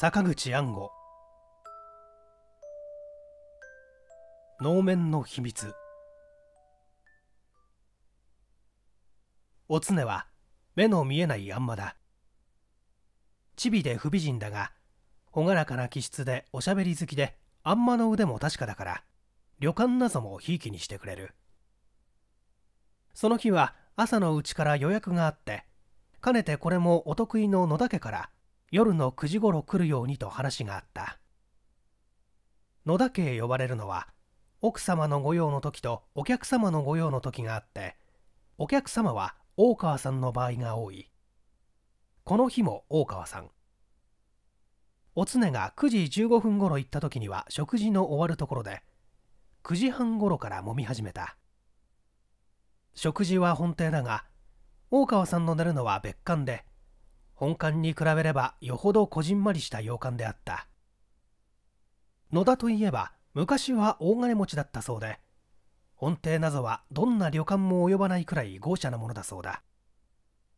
坂口安吾。能面の秘密。お常は目の見えないあんまだ。チビで不美人だが朗らかな気質でおしゃべり好きであんまの腕も確かだから旅館なぞもひいきにしてくれる。その日は朝のうちから予約があってかねてこれもお得意の野田家から夜の9時ごろ来るようにと話があった。野田家へ呼ばれるのは奥様の御用の時とお客様の御用の時があってお客様は大川さんの場合が多い。この日も大川さん。お常が9時15分ごろ行った時には食事の終わるところで9時半ごろから揉み始めた。食事は本邸だが大川さんの寝るのは別館で本館に比べればよほどこじんまりした洋館であった。野田といえば昔は大金持ちだったそうで本邸などはどんな旅館も及ばないくらい豪奢なものだそうだ。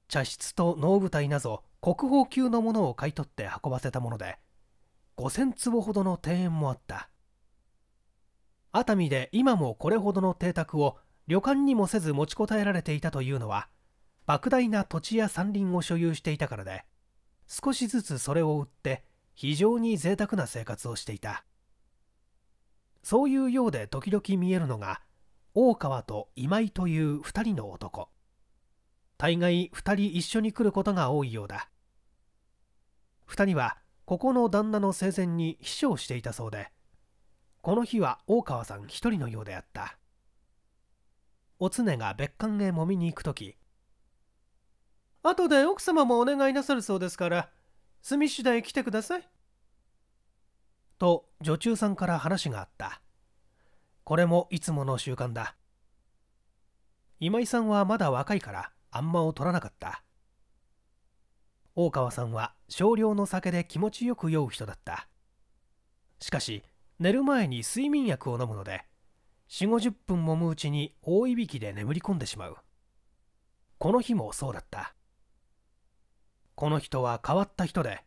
茶室と能舞台など国宝級のものを買い取って運ばせたもので5,000坪ほどの庭園もあった。熱海で今もこれほどの邸宅を旅館にもせず持ちこたえられていたというのは莫大な土地や山林を所有していたからで少しずつそれを売って非常に贅沢な生活をしていた。そういうようで時々見えるのが大川と今井という2人の男。大概2人一緒に来ることが多いようだ。2人はここの旦那の生前に秘書をしていたそうでこの日は大川さん一人のようであった。お常が別館へ揉みに行く時後で奥様もお願いなさるそうですから住み次第来てください。と女中さんから話があった。これもいつもの習慣だ。今井さんはまだ若いからあんまを取らなかった。大川さんは少量の酒で気持ちよく酔う人だった。しかし寝る前に睡眠薬を飲むので4 5 0分もむうちに大いびきで眠り込んでしまう。この日もそうだった。この人は変わった人で。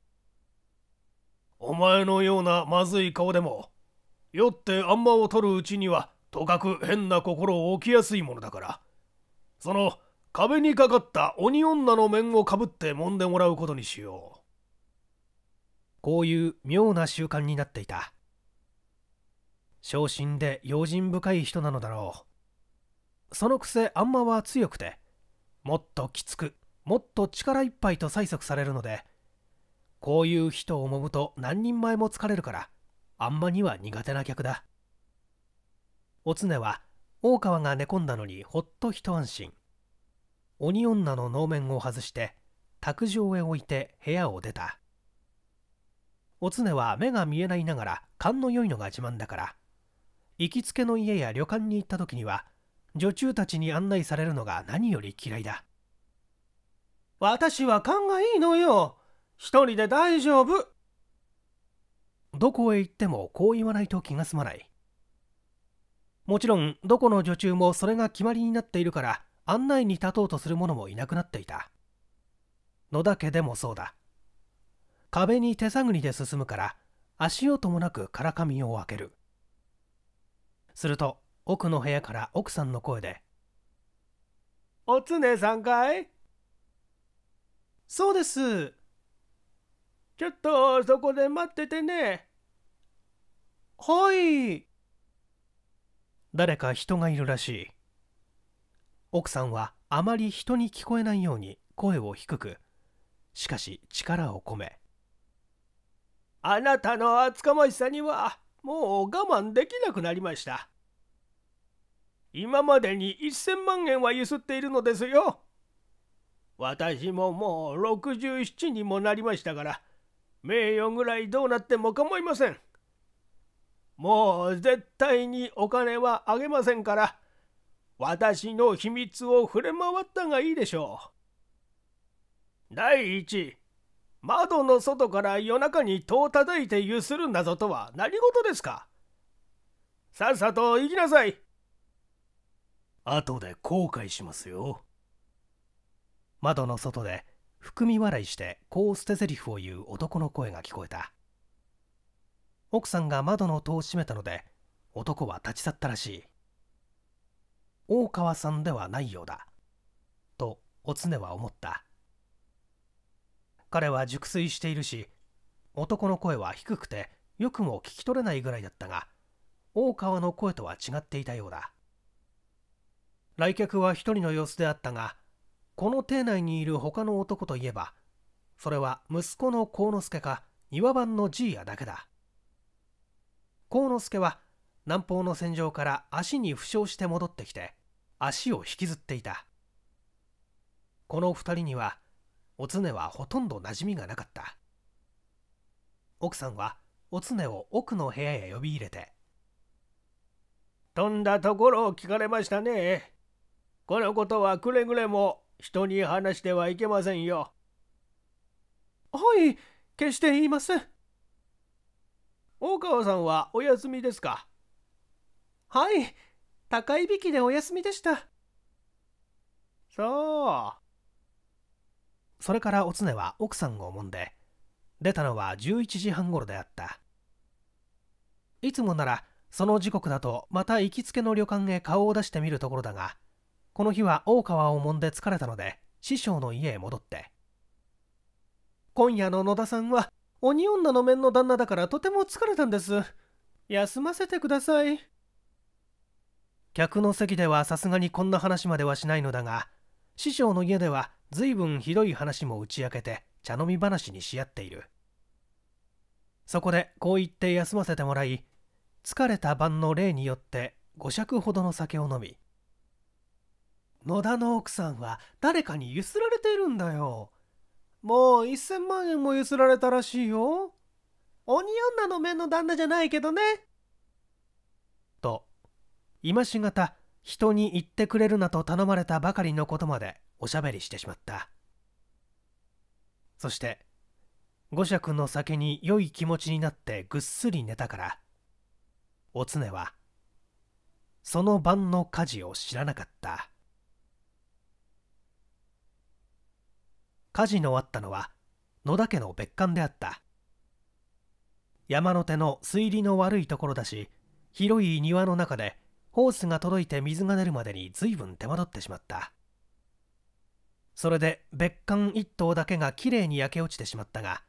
お前のようなまずい顔でも酔ってあんまを取るうちにはとかく変な心起きやすいものだから。その壁にかかった鬼女の面をかぶって揉んでもらうことにしよう。こういう妙な習慣になっていた。昇進で用心深い人なのだろう。そのくせあんまは強くてもっときつくもっと力いっぱいと催促されるのでこういう人を揉むと何人前も疲れるからあんまには苦手な客だ。お常は大川が寝込んだのにほっと一安心。鬼女の能面を外して卓上へ置いて部屋を出た。お常は目が見えないながら勘の良いのが自慢だから行きつけの家や旅館に行った時には女中たちに案内されるのが何より嫌いだ。私は勘がいいのよ。一人で大丈夫。どこへ行ってもこう言わないと気が済まない。もちろんどこの女中もそれが決まりになっているから案内に立とうとする者もいなくなっていた。野田家でもそうだ。壁に手探りで進むから足音もなくからかみを開ける。すると奥の部屋から奥さんの声で「おつねさんかい？そうです。ちょっとそこで待っててね。はい。誰か人がいるらしい。奥さんはあまり人に聞こえないように声を低く、しかし力を込め。あなたの厚かましさにはもう我慢できなくなりました。今までに1000万円はゆすっているのですよ。私ももう67にもなりましたから名誉ぐらいどうなっても構いません。もう絶対にお金はあげませんから私の秘密を触れ回ったがいいでしょう。第一窓の外から夜中に戸を叩いてゆするなぞとは何事ですか？さっさと行きなさい。後で後悔しますよ。窓の外で含み笑いしてこう捨て台詞を言う男の声が聞こえた。奥さんが窓の戸を閉めたので男は立ち去ったらしい。大川さんではないようだとおつねは思った。彼は熟睡しているし男の声は低くてよくも聞き取れないぐらいだったが大川の声とは違っていたようだ。来客は一人の様子であったがこの邸内にいる他の男といえばそれは息子の幸之助か庭番のじいやだけだ。幸之助は南方の戦場から足に負傷して戻ってきて足を引きずっていた。この二人にはおつねはほとんど馴染みがなかった。奥さんはおつねを奥の部屋へ呼び入れて「とんだところを聞かれましたね。このことはくれぐれも人に話してはいけませんよ。はい決して言いません。大川さんはお休みですか？はい高いびきでお休みでした。そう。それからおつねは奥さんを揉んで出たのは11時半ごろであった。いつもならその時刻だとまた行きつけの旅館へ顔を出してみるところだがこの日は大川を揉んで疲れたので師匠の家へ戻って。今夜の野田さんは鬼女の面の旦那だからとても疲れたんです。休ませてください。客の席ではさすがにこんな話まではしないのだが師匠の家では随分ひどい話も打ち明けて茶飲み話にし合っている。そこでこう言って休ませてもらい疲れた晩の例によって5尺ほどの酒を飲み野田の奥さんは誰かにゆすられてるんだよもう1000万円もゆすられたらしいよ。鬼女の面の旦那じゃないけどね。と、今しがた人に言ってくれるなと頼まれたばかりのことまでおしゃべりしてしまった。そして、五尺の酒に良い気持ちになってぐっすり寝たから、おつねは、その晩の火事を知らなかった。火事のあったのは野田家の別館であった。山の手の水利の悪いところだし広い庭の中でホースが届いて水が出るまでに随分手間取ってしまった。それで別館一棟だけがきれいに焼け落ちてしまったが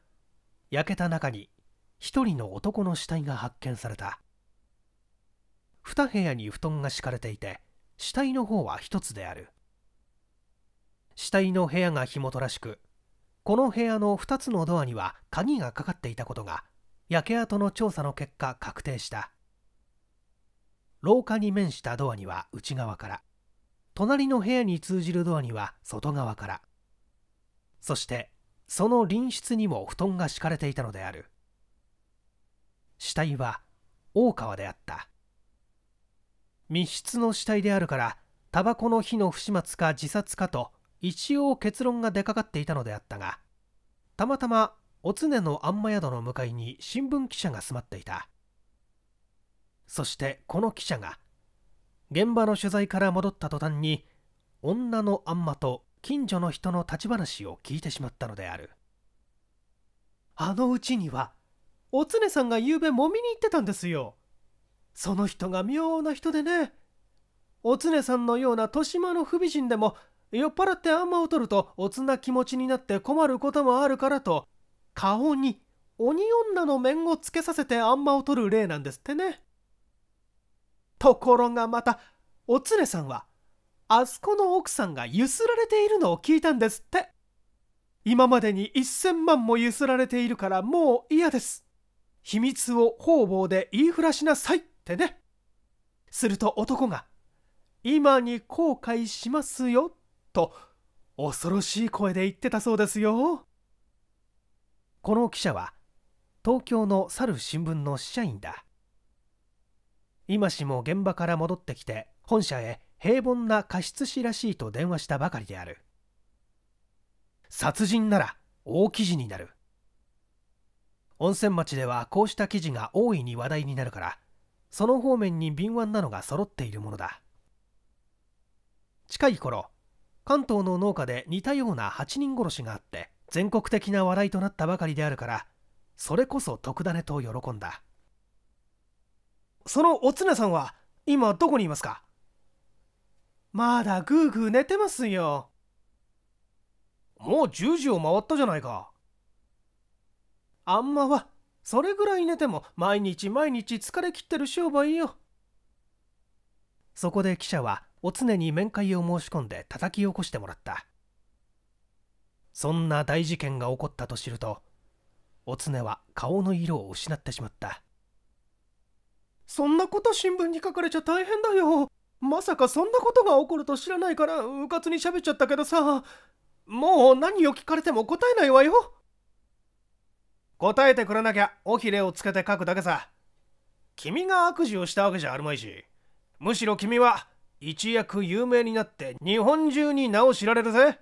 焼けた中に一人の男の死体が発見された。二部屋に布団が敷かれていて死体の方は一つである。死体の部屋が火元らしくこの部屋の2つのドアには鍵がかかっていたことが焼け跡の調査の結果確定した。廊下に面したドアには内側から隣の部屋に通じるドアには外側からそしてその隣室にも布団が敷かれていたのである。死体は大川であった。密室の死体であるからタバコの火の不始末か自殺かと一応結論が出かかっていたのであったがたまたまお常のあんま宿の向かいに新聞記者が住まっていた。そしてこの記者が現場の取材から戻った途端に女のあんまと近所の人の立ち話を聞いてしまったのである。あのうちにはお常さんがゆうべもみに行ってたんですよ。その人が妙な人でね。お常さんのような豊島の不美人でも酔っ払ってあんまを取るとおつな気持ちになって困ることもあるからと顔に鬼女の面をつけさせてあんまを取る例なんですってね。ところがまたおつねさんはあそこの奥さんがゆすられているのを聞いたんですって。今までに1000万もゆすられているからもう嫌です。秘密を方々で言いふらしなさいってね。すると男が今に後悔しますよと恐ろしい声で言ってたそうですよ。この記者は東京の去る新聞の支社員だ。今しも現場から戻ってきて本社へ平凡な過失死らしいと電話したばかりである。殺人なら大記事になる。温泉町ではこうした記事が大いに話題になるからその方面に敏腕なのが揃っているものだ。近い頃関東の農家で似たような8人殺しがあって全国的な話題となったばかりであるからそれこそ特ダネと喜んだ。そのおつねさんは今どこにいますか？まだぐーぐー寝てますよ。もう10時を回ったじゃないか。あんまはそれぐらい寝ても毎日毎日疲れ切ってる商売よ。そこで記者はお常に面会を申し込んで叩き起こしてもらった。そんな大事件が起こったと知るとお常は顔の色を失ってしまった。そんなこと新聞に書かれちゃ大変だよ。まさかそんなことが起こると知らないからうかつに喋っちゃったけどさ。もう何を聞かれても答えないわよ。答えてくれなきゃ尾ひれをつけて書くだけさ。君が悪事をしたわけじゃあるまいしむしろ君は一躍有名になって日本中に名を知られるぜ。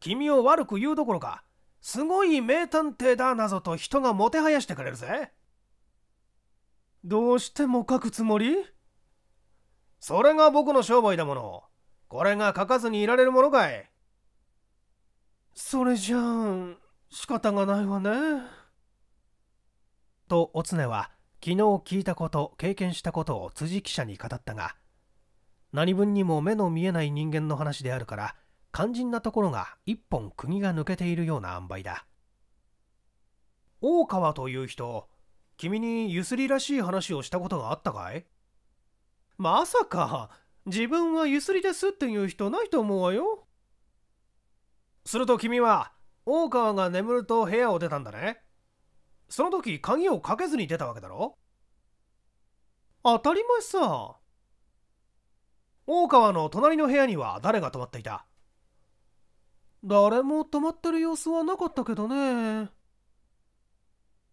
君を悪く言うどころかすごい名探偵だなぞと人がもてはやしてくれるぜ。どうしても書くつもり？それが僕の商売だもの。これが書かずにいられるものかい。それじゃあ仕方がないわね。とおつねは昨日聞いたこと経験したことを辻記者に語ったが何分にも目の見えない人間の話であるから肝心なところが一本釘が抜けているような塩梅だ。大川という人君にゆすりらしい話をしたことがあったかい？まさか自分はゆすりですっていう人ないと思うわよ。すると君は大川が眠ると部屋を出たんだね。その時鍵をかけずに出たわけだろ？当たり前さ。大川の隣の部屋には誰が泊まっていた？誰も泊まってる様子はなかったけどね。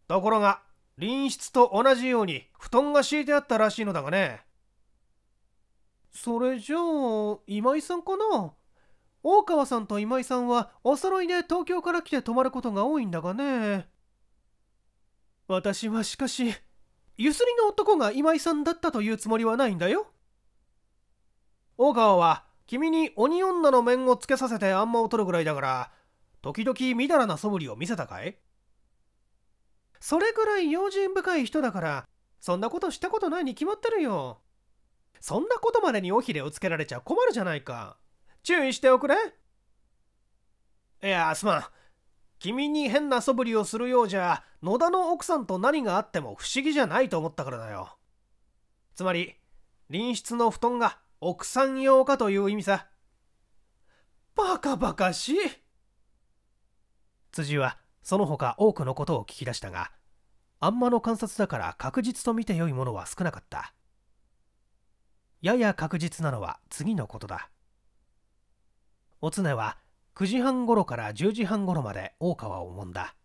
ところが隣室と同じように布団が敷いてあったらしいのだがね。それじゃあ今井さんかな？大川さんと今井さんはお揃いで東京から来て泊まることが多いんだがね。私はしかしゆすりの男が今井さんだったというつもりはないんだよ大川は君に鬼女の面をつけさせてあんまを取るぐらいだから時々みだらな素振りを見せたかい？それぐらい用心深い人だからそんなことしたことないに決まってるよ。そんなことまでに尾ひれをつけられちゃ困るじゃないか。注意しておくれ。いやすまん。君に変な素振りをするようじゃ野田の奥さんと何があっても不思議じゃないと思ったからだよ。つまり隣室の布団が奥さん用かという意味さ。バカバカしい。辻はその他多くのことを聞き出したがあんまの観察だから確実と見てよいものは少なかった。やや確実なのは次のことだ。おつねは9時半ごろから10時半ごろまで大川を揉んだ。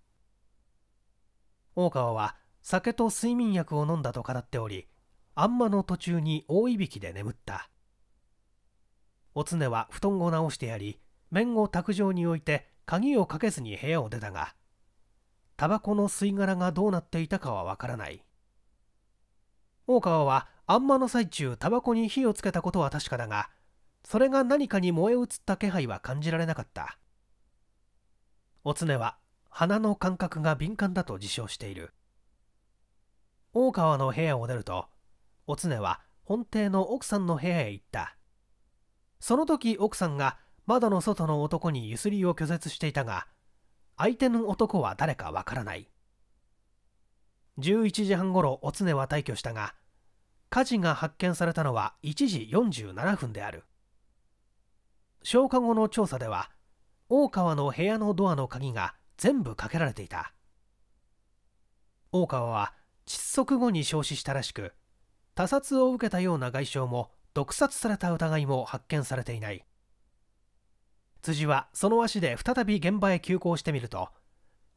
大川は酒と睡眠薬を飲んだと語っておりあんまの途中に大いびきで眠った。おつねは布団を直してやり面を卓上に置いて鍵をかけずに部屋を出たがタバコの吸い殻がどうなっていたかはわからない。大川はあんまの最中タバコに火をつけたことは確かだがそれが何かに燃え移った気配は感じられなかった。おつねは鼻の感覚が敏感だと自称している。大川の部屋を出るとおつねは本邸の奥さんの部屋へ行った。その時奥さんが窓の外の男にゆすりを拒絶していたが相手の男は誰かわからない。11時半ごろおつねは退去したが火事が発見されたのは1時47分である。消化後の調査では大川の部屋のドアの鍵が全部かけられていた。大川は窒息後に焼死したらしく他殺を受けたような外傷も毒殺された疑いも発見されていない。辻はその足で再び現場へ急行してみると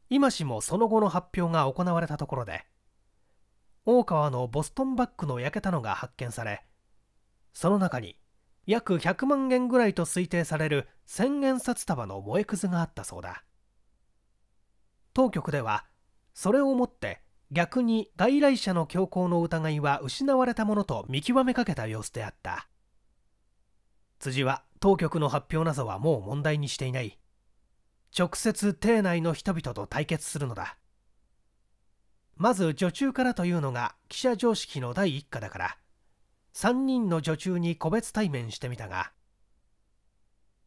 今しもその後の発表が行われたところで大川のボストンバッグの焼けたのが発見されその中に約100万円ぐらいと推定される千円札束の燃えくずがあったそうだ。当局ではそれをもって逆に外来者の強行の疑いは失われたものと見極めかけた様子であった。辻は当局の発表などはもう問題にしていない。直接邸内の人々と対決するのだ。まず女中からというのが記者常識の第一課だから。3人の女中に個別対面してみたが。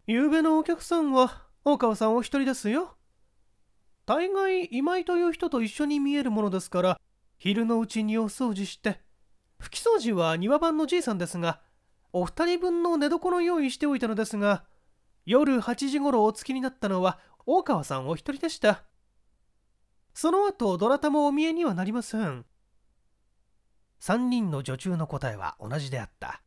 昨べのお客さんは大川さんお一人ですよ。大概今井という人と一緒に見えるものですから昼のうちにお掃除して拭き掃除は庭番のじいさんですがお二人分の寝床の用意しておいたのですが夜8時頃お着きになったのは大川さんお一人でした。その後どなたもお見えにはなりません。3人の女中の答えは同じであった。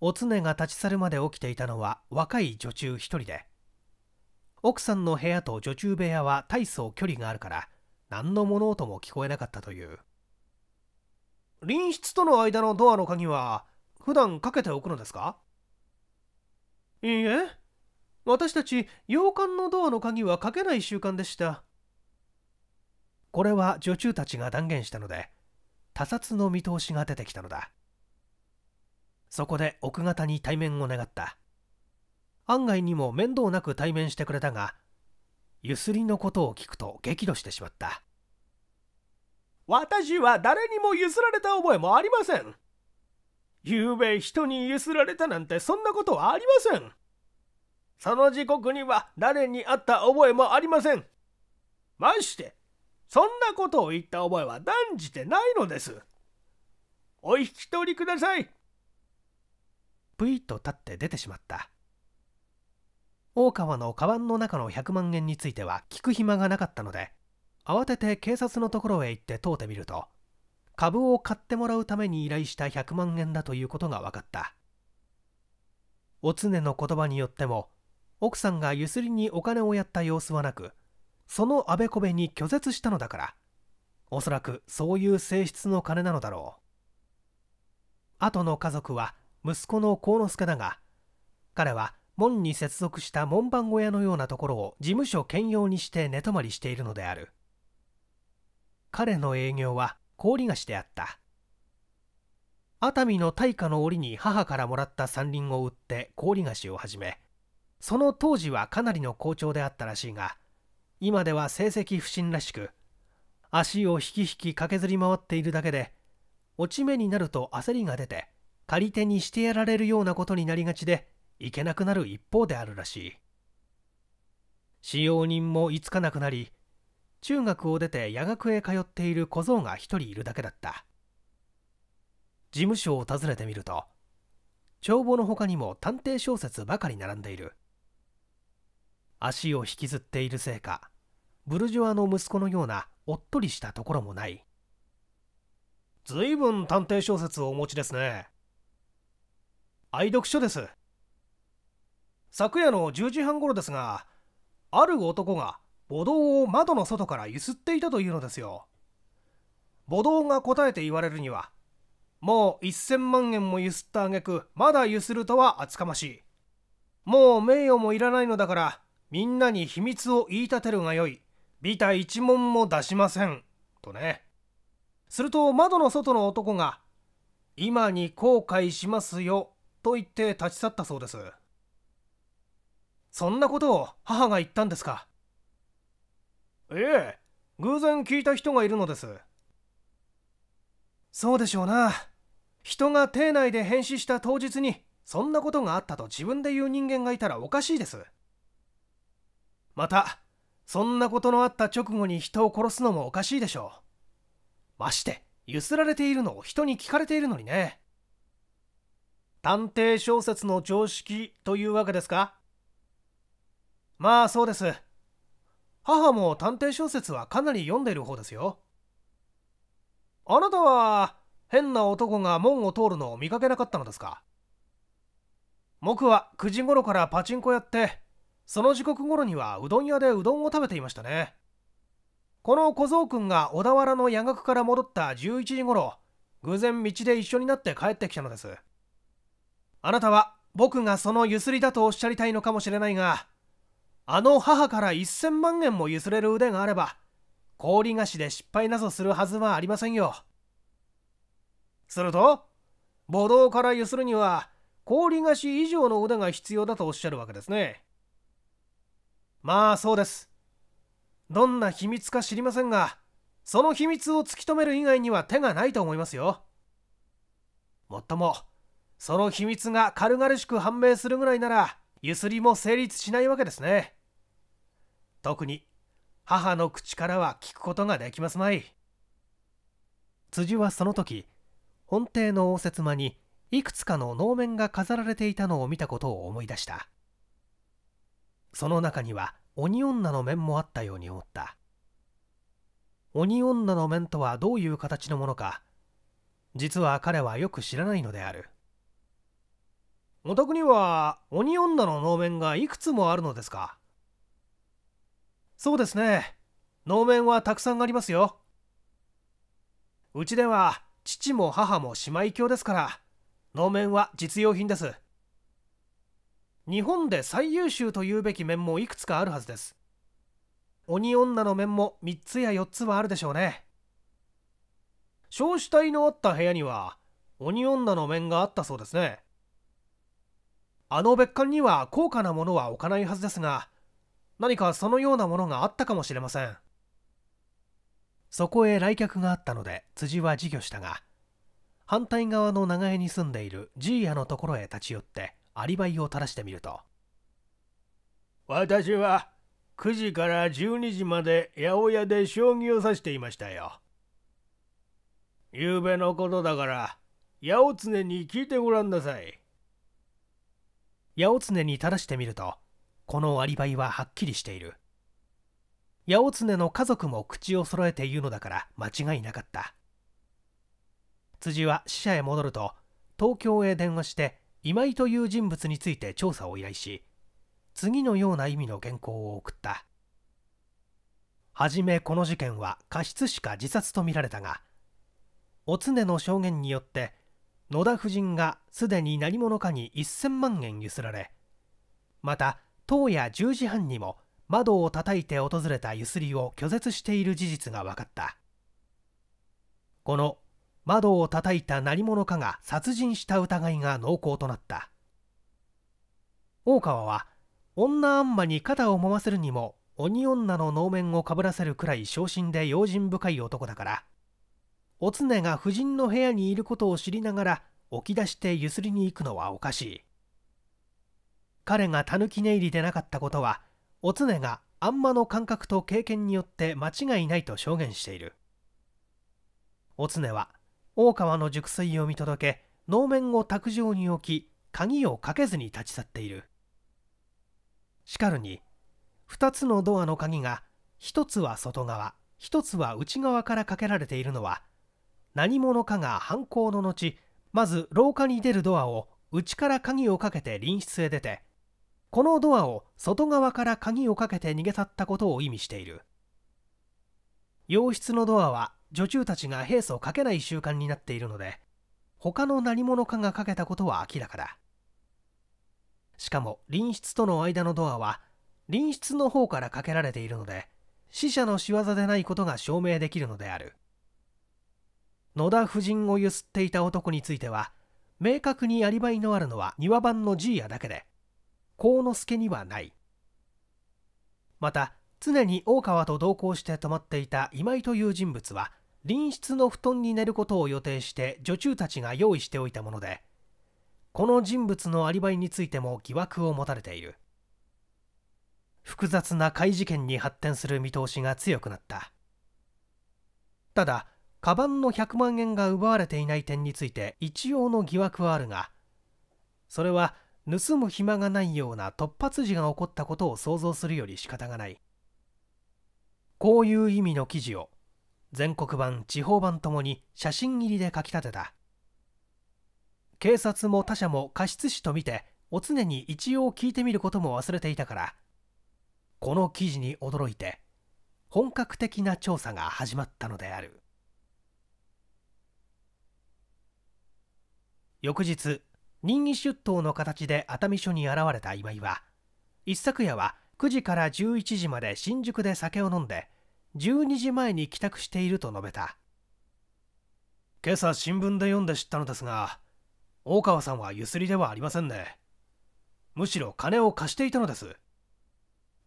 お常が立ち去るまで起きていたのは若い女中一人で奥さんの部屋と女中部屋は大層距離があるから何の物音も聞こえなかったという。隣室との間のドアの鍵は普段かけておくのですか？いいえ私たち洋館のドアの鍵はかけない習慣でした。これは女中たちが断言したので他殺の見通しが出てきたのだ。そこで奥方に対面を願った。案外にも面倒なく対面してくれたがゆすりのことを聞くと激怒してしまった。私は誰にもゆすられた覚えもありません。ゆうべ人にゆすられたなんてそんなことはありません。その時刻には誰に会った覚えもありません。ましてそんなことを言った覚えは断じてないのです。お引き取りください。ぷいっと立って出てしまった。大川のカバンの中の100万円については聞く暇がなかったので慌てて警察のところへ行って問うてみると株を買ってもらうために依頼した100万円だということが分かった。お常の言葉によっても奥さんがゆすりにお金をやった様子はなくそのあべこべに拒絶したのだからおそらくそういう性質の金なのだろう。後の家族は息子の幸之助だが彼は門に接続した門番小屋のようなところを事務所兼用にして寝泊まりしているのである。彼の営業は氷菓子であった。熱海の大火の折に母からもらった山林を売って氷菓子を始めその当時はかなりの好調であったらしいが今では成績不振らしく足を引き引き駆けずり回っているだけで落ち目になると焦りが出て借り手にしてやられるようなことになりがちでいけなくなる一方であるらしい。使用人もいつかなくなり中学を出て夜学へ通っている小僧が一人いるだけだった。事務所を訪ねてみると帳簿の他にも探偵小説ばかり並んでいる。足を引きずっているせいかブルジョアの息子のようなおっとりしたところもない。ずいぶん探偵小説をお持ちですね。愛読書です。昨夜の10時半頃ですがある男が墓道を窓の外からゆすっていたというのですよ。墓道が答えて言われるにはもう1000万円もゆすったあげくまだゆするとは厚かましい。もう名誉もいらないのだからみんなに秘密を言い立てるがよい。ビタ一文も出しません。とね。すると窓の外の男が今に後悔しますよ。と言って立ち去ったそうです。そんなことを母が言ったんですか？ええ偶然聞いた人がいるのです。そうでしょうな。人が邸内で変死した当日にそんなことがあったと自分で言う人間がいたらおかしいです。またそんなことのあった直後に人を殺すのもおかしいでしょう。ましてゆすられているのを人に聞かれているのにね。探偵小説の常識というわけですか？まあそうです。母も探偵小説はかなり読んでいる方ですよ。あなたは変な男が門を通るのを見かけなかったのですか？僕は9時頃からパチンコやってその時刻頃にはうどん屋でうどんを食べていましたね。この小僧くんが小田原の夜学から戻った11時頃偶然道で一緒になって帰ってきたのです。あなたは僕がそのゆすりだとおっしゃりたいのかもしれないがあの母から1000万円もゆすれる腕があれば氷菓子で失敗などするはずはありませんよ。すると墓道からゆするには氷菓子以上の腕が必要だとおっしゃるわけですね。まあそうです。どんな秘密か知りませんがその秘密を突き止める以外には手がないと思いますよ。もっともその秘密が軽々しく判明するぐらいならゆすりも成立しないわけですね。特に母の口からは聞くことができますまい。辻はその時本邸の応接間にいくつかの能面が飾られていたのを見たことを思い出した。その中には鬼女の面もあったように思った。鬼女の面とはどういう形のものか実は彼はよく知らないのである。お宅には鬼女の能面がいくつもあるのですか？そうですね。能面はたくさんありますよ。うちでは父も母も姉妹兄ですから能面は実用品です。日本で最優秀というべき面もいくつかあるはずです。鬼女の面も3つや4つはあるでしょうね。焼死体のあった部屋には鬼女の面があったそうですね。あの別館には高価なものは置かないはずですが何かそのようなものがあったかもしれませんそこへ来客があったので辻は自御したが反対側の長屋に住んでいるジーヤのところへ立ち寄ってアリバイを垂らしてみると私は9時から12時まで八百屋で将棋を指していましたよ。昨べのことだから八百常に聞いてごらんなさい。八百常に垂らしてみるとこのアリバイははっきりしている。八百常の家族も口を揃えて言うのだから間違いなかった辻は死者へ戻ると東京へ電話して今井という人物について調査を依頼し次のような意味の原稿を送ったはじめこの事件は過失しか自殺とみられたがお常の証言によって野田夫人がすでに何者かに1000万円ゆすられまた当夜10時半にも窓を叩いて訪れたゆすりを拒絶している事実が分かった。この窓を叩いた何者かが殺人した疑いが濃厚となった。大川は女あんまに肩を揉ませるにも鬼女の能面をかぶらせるくらい小心で用心深い男だから。お常が夫人の部屋にいることを知りながら起き出してゆすりに行くのはおかしい。彼が狸寝入りでなかったことはお常があんまの感覚と経験によって間違いないと証言している。お常は大川の熟睡を見届け能面を卓上に置き鍵をかけずに立ち去っている。しかるに2つのドアの鍵が1つは外側1つは内側からかけられているのは何者かが犯行の後まず廊下に出るドアを内から鍵をかけて隣室へ出てこのドアを外側から鍵をかけて逃げ去ったことを意味している。洋室のドアは女中たちが平素かけない習慣になっているので他の何者かがかけたことは明らかだ。しかも隣室との間のドアは隣室の方からかけられているので死者の仕業でないことが証明できるのである。野田夫人をゆすっていた男については明確にアリバイのあるのは庭番のジーヤだけで幸之助にはない。また常に大川と同行して泊まっていた今井という人物は隣室の布団に寝ることを予定して女中たちが用意しておいたものでこの人物のアリバイについても疑惑を持たれている。複雑な怪事件に発展する見通しが強くなった。ただカバンの100万円が奪われていない点について一応の疑惑はあるがそれは盗む暇がないような突発時が起こったことを想像するより仕方がない。こういう意味の記事を全国版地方版ともに写真入りで書き立てた。警察も他社も過失死と見てお常に一応聞いてみることも忘れていたからこの記事に驚いて本格的な調査が始まったのである。翌日任意出頭の形で熱海署に現れた今井は一昨夜は9時から11時まで新宿で酒を飲んで12時前に帰宅していると述べた。今朝新聞で読んで知ったのですが大川さんはゆすりではありませんね。むしろ金を貸していたのです。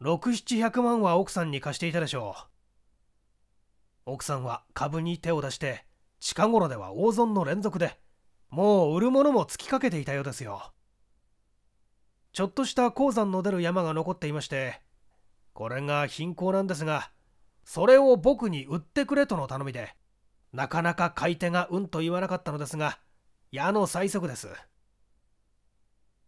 6700万は奥さんに貸していたでしょう。奥さんは株に手を出して近頃では大損の連続で。もう売るものも尽きかけていたようですよ。ちょっとした鉱山の出る山が残っていましてこれが貧困なんですがそれを僕に売ってくれとの頼みでなかなか買い手がうんと言わなかったのですが矢の最速です。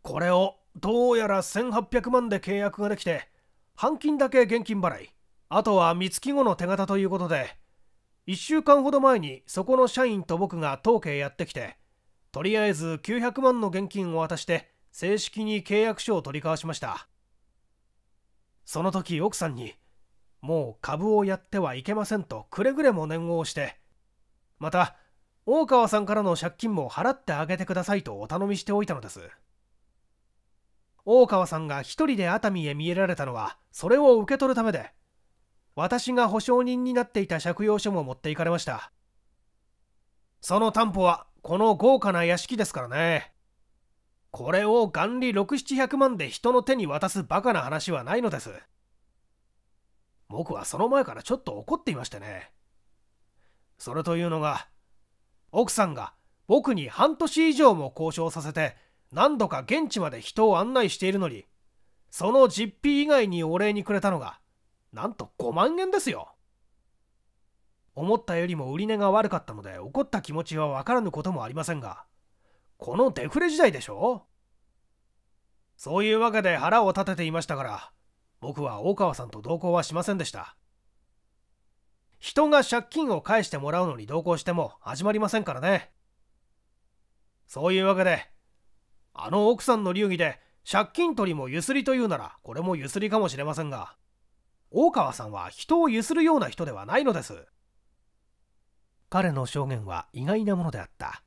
これをどうやら1800万で契約ができて半金だけ現金払いあとは三月後の手形ということで1週間ほど前にそこの社員と僕が統計やってきてとりあえず900万の現金を渡して正式に契約書を取り交わしました。その時奥さんにもう株をやってはいけませんとくれぐれも念を押してまた大川さんからの借金も払ってあげてくださいとお頼みしておいたのです。大川さんが一人で熱海へ見えられたのはそれを受け取るためで私が保証人になっていた借用書も持っていかれました。その担保はこの豪華な屋敷ですからね。これを元利6700万で人の手に渡すバカな話はないのです。僕はその前からちょっと怒っていましてね。それというのが奥さんが僕に半年以上も交渉させて何度か現地まで人を案内しているのにその実費以外にお礼にくれたのがなんと5万円ですよ。思ったよりも売り値が悪かったので怒った気持ちは分からぬこともありませんがこのデフレ時代でしょ？そういうわけで腹を立てていましたから僕は大川さんと同行はしませんでした。人が借金を返してもらうのに同行しても始まりませんからね。そういうわけであの奥さんの流儀で借金取りもゆすりというならこれもゆすりかもしれませんが大川さんは人をゆするような人ではないのです。彼の証言は意外なものであった。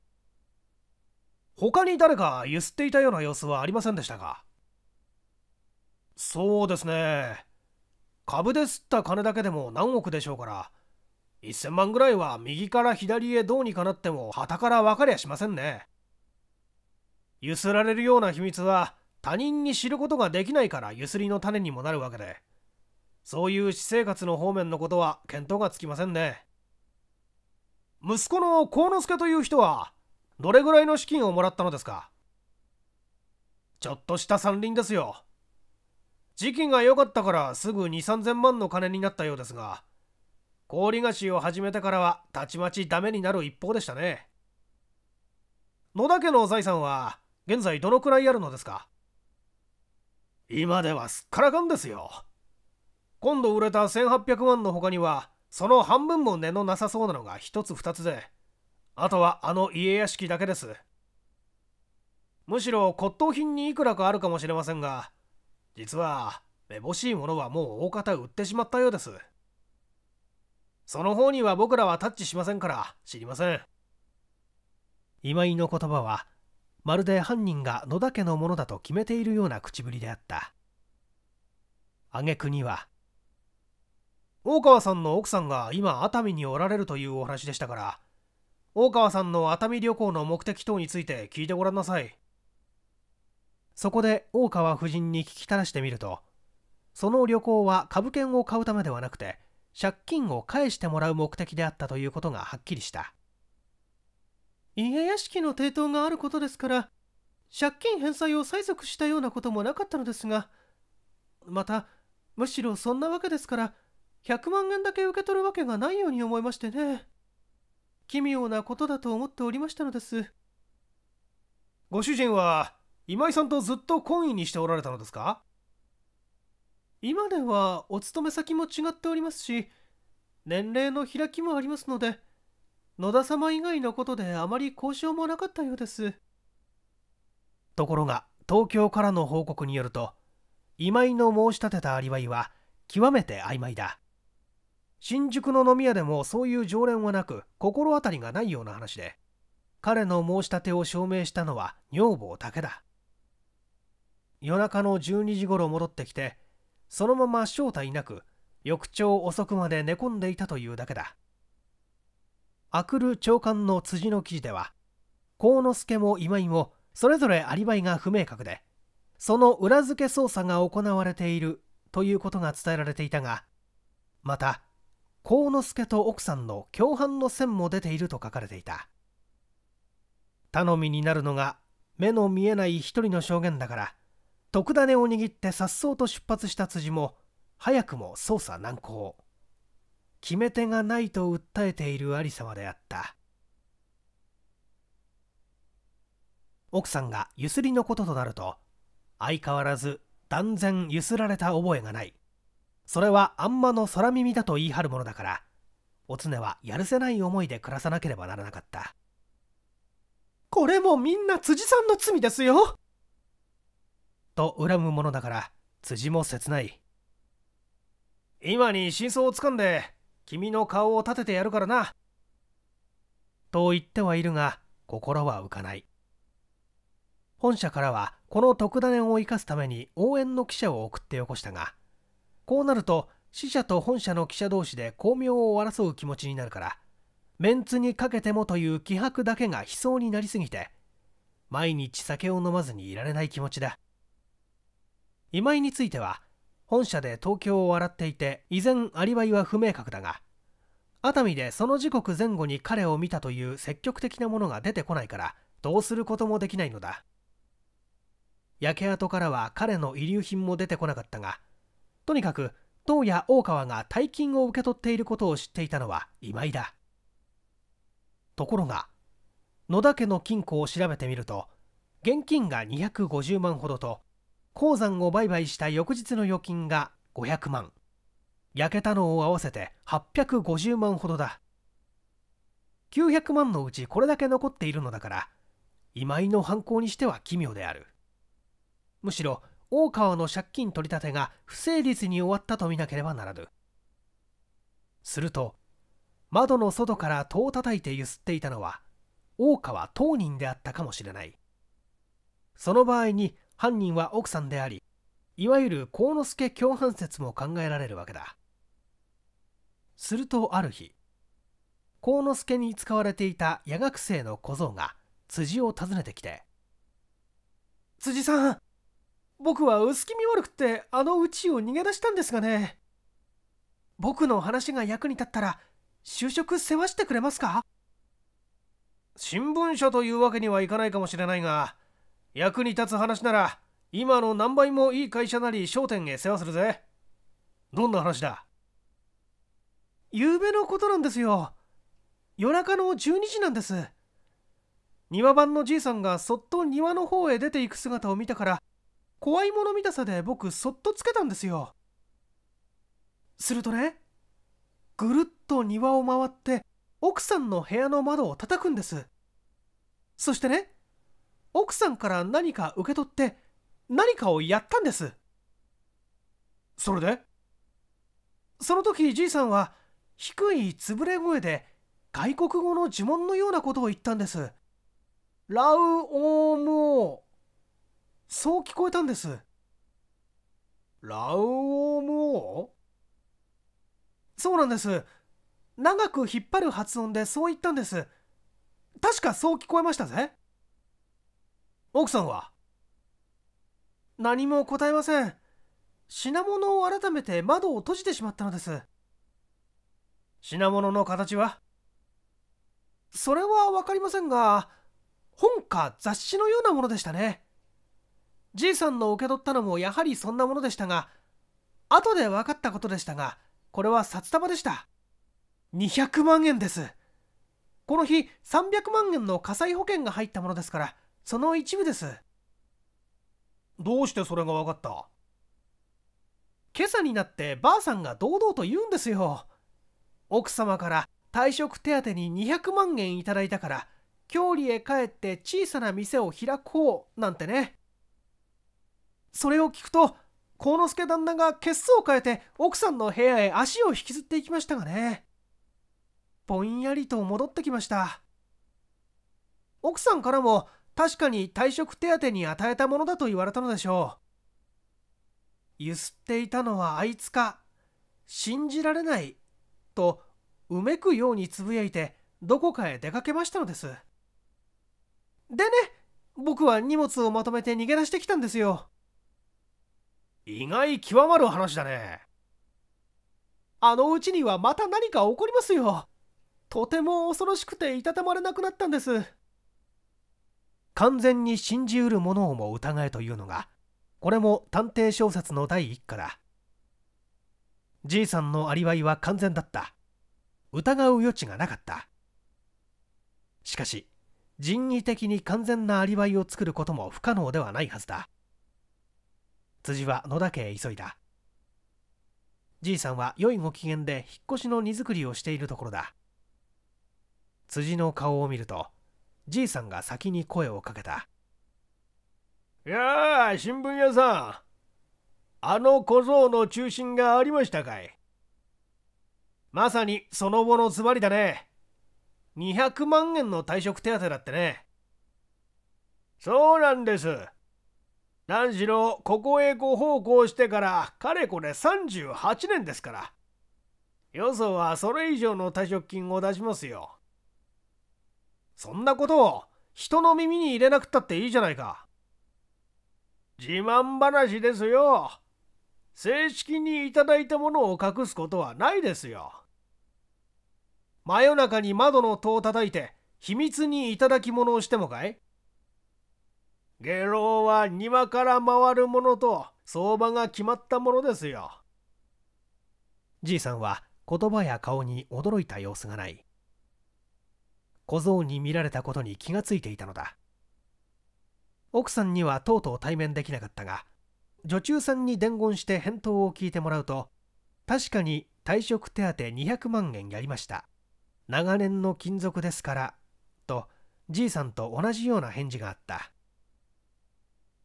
他に誰かゆすっていたような様子はありませんでしたか？そうですね。株で吸った金だけでも何億でしょうから1000万ぐらいは右から左へどうにかなっても旗から分かりゃしませんね。ゆすられるような秘密は他人に知ることができないからゆすりの種にもなるわけでそういう私生活の方面のことは見当がつきませんね。息子の幸之助という人はどれぐらいの資金をもらったのですか？ちょっとした山林ですよ。時期が良かったからすぐ2 3 0 0 0万の金になったようですが氷菓子を始めてからはたちまちダメになる一方でしたね。野田家の財産は現在どのくらいあるのですか？今ではすっからかんですよ。今度売れた1800万の他にはその半分も値のなさそうなのが一つ二つであとはあの家屋敷だけです。むしろ骨董品にいくらかあるかもしれませんが実はめぼしいものはもう大方売ってしまったようです。その方には僕らはタッチしませんから知りません。今井の言葉はまるで犯人が野田家のものだと決めているような口ぶりであった。挙句には大川さんの奥さんが今熱海におられるというお話でしたから大川さんの熱海旅行の目的等について聞いてごらんなさい。そこで大川夫人に聞きたらしてみるとその旅行は株券を買うためではなくて借金を返してもらう目的であったということがはっきりした。家屋敷の抵当があることですから借金返済を催促したようなこともなかったのですがまたむしろそんなわけですから100万円だけ受け取るわけがないように思いましてね。奇妙なことだと思っておりましたのです。ご主人は今井さんとずっと懇意にしておられたのですか？今ではお勤め先も違っておりますし年齢の開きもありますので野田様以外のことであまり交渉もなかったようです。ところが東京からの報告によると今井の申し立てたアリバイは極めて曖昧だ。新宿の飲み屋でもそういう常連はなく心当たりがないような話で彼の申し立てを証明したのは女房だけだ。夜中の12時頃戻ってきてそのまま正体なく翌朝遅くまで寝込んでいたというだけだ。あくる長官の辻の記事では幸之助も今井もそれぞれアリバイが不明確でその裏付け捜査が行われているということが伝えられていたがまた幸之助と奥さんの共犯の線も出ていると書かれていた。頼みになるのが目の見えない一人の証言だから特ダネを握って颯爽と出発した辻も早くも捜査難航。決め手がないと訴えている有様であった。奥さんがゆすりのこととなると相変わらず断然ゆすられた覚えがない。それはあんまの空耳だと言い張るものだからおつねはやるせない思いで暮らさなければならなかった。これもみんな辻さんの罪ですよ。と恨むものだから辻も切ない。今に真相をつかんで君の顔を立ててやるからな。と言ってはいるが心は浮かない。本社からはこの特ダネを生かすために応援の記者を送ってよこしたがこうなると死者と本社の記者同士で巧妙を争う気持ちになるからメンツにかけてもという気迫だけが悲壮になりすぎて毎日酒を飲まずにいられない気持ちだ。今井については本社で東京を笑っていて依然アリバイは不明確だが熱海でその時刻前後に彼を見たという積極的なものが出てこないからどうすることもできないのだ。焼け跡からは彼の遺留品も出てこなかったがとにかく当や大川が大金を受け取っていることを知っていたのは今井だ。ところが野田家の金庫を調べてみると現金が250万ほどと鉱山を売買した翌日の預金が500万。焼けたのを合わせて850万ほどだ。900万のうちこれだけ残っているのだから今井の犯行にしては奇妙である。むしろ大川の借金取り立てが不成立に終わったと見なければならぬ。すると窓の外から戸を叩いてゆすっていたのは大川当人であったかもしれない。その場合に犯人は奥さんでありいわゆる幸之助共犯説も考えられるわけだ。するとある日幸之助に使われていた夜学生の小僧が辻を訪ねてきて「辻さん僕は薄気味悪くってあの家を逃げ出したんですがね。僕の話が役に立ったら就職世話してくれますか？新聞社というわけにはいかないかもしれないが役に立つ話なら今の何倍もいい会社なり商店へ世話するぜ。どんな話だ？昨べのことなんですよ。夜中の12時なんです。庭番のじいさんがそっと庭の方へ出ていく姿を見たから怖いもの見たさで僕そっとつけたんですよ。するとねぐるっと庭を回って奥さんの部屋の窓を叩くんです。そしてね奥さんから何か受け取って何かをやったんです。それでその時じいさんは低いつぶれ声で外国語の呪文のようなことを言ったんです。ラウオームオそう聞こえたんです。ラウオムオそうなんです。長く引っ張る発音でそう言ったんです。確かそう聞こえましたぜ。奥さんは？何も答えません。品物を改めて窓を閉じてしまったのです。品物の形は？それは分かりませんが、本か雑誌のようなものでしたね。じいさんの受け取ったのもやはりそんなものでしたが後で分かったことでしたがこれは札束でした。200万円です。この日300万円の火災保険が入ったものですからその一部です。どうしてそれが分かった？今朝になってばあさんが堂々と言うんですよ。奥様から退職手当に200万円いただいたから郷里へ帰って小さな店を開こうなんてねそれを聞くと幸之助旦那が血相を変えて奥さんの部屋へ足を引きずっていきましたがね。ぼんやりと戻ってきました。奥さんからも確かに退職手当に与えたものだと言われたのでしょう。ゆすっていたのはあいつか信じられないとうめくようにつぶやいてどこかへ出かけましたのです。でね僕は荷物をまとめて逃げ出してきたんですよ。意外極まる話だね。あのうちにはまた何か起こりますよ。とても恐ろしくていたたまれなくなったんです。完全に信じうるものをも疑えというのがこれも探偵小説の第一課だ。じいさんのアリバイは完全だった。疑う余地がなかった。しかし人為的に完全なアリバイを作ることも不可能ではないはずだ。辻は野田家へ急いだ。じいさんは良いご機嫌で引っ越しの荷造りをしているところだ。辻の顔を見るとじいさんが先に声をかけた。いやあ新聞屋さん。あの小僧の中心がありましたかい。まさにその後のズバリだね。200万円の退職手当だってね。そうなんです。何しろここへご奉公してからかれこれ38年ですから。よそはそれ以上の退職金を出しますよ。そんなことを人の耳に入れなくったっていいじゃないか。自慢話ですよ。正式にいただいたものを隠すことはないですよ。真夜中に窓の戸を叩いて秘密にいただき物をしてもかい？下郎は庭から回るものと相場が決まったものですよ。じいさんは言葉や顔に驚いた様子がない。小僧に見られたことに気がついていたのだ。奥さんにはとうとう対面できなかったが女中さんに伝言して返答を聞いてもらうと確かに退職手当200万円やりました。長年の勤続ですからとじいさんと同じような返事があった。